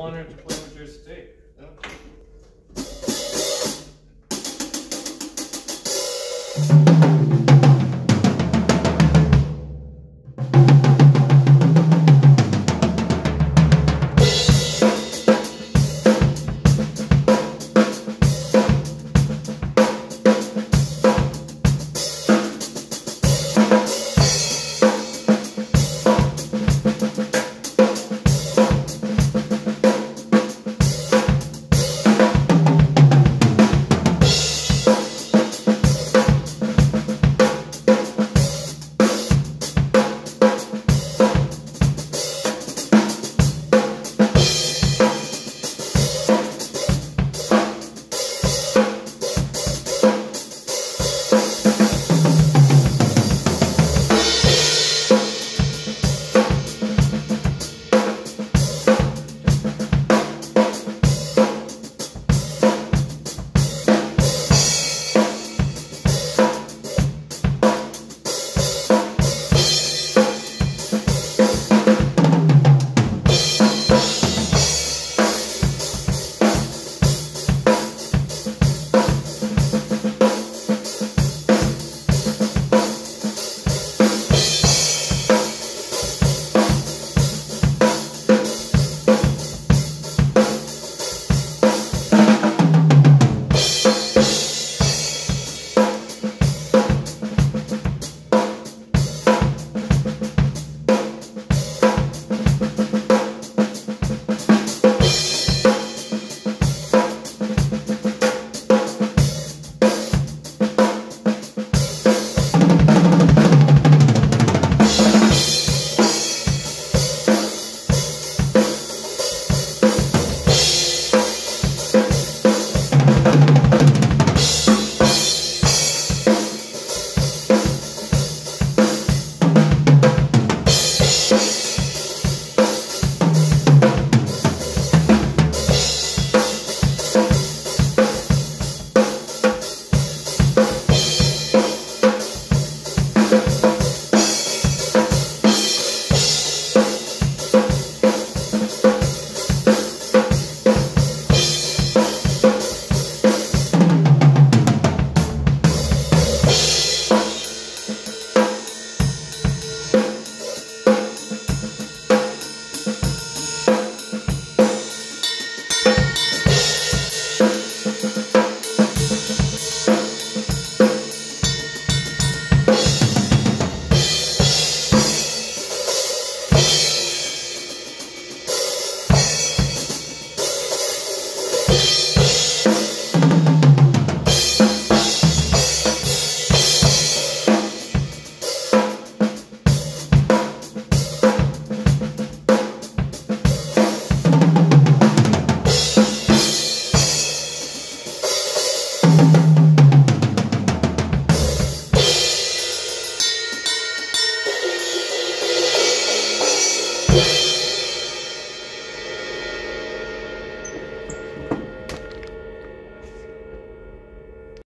wanted to play with your stick. Yeah.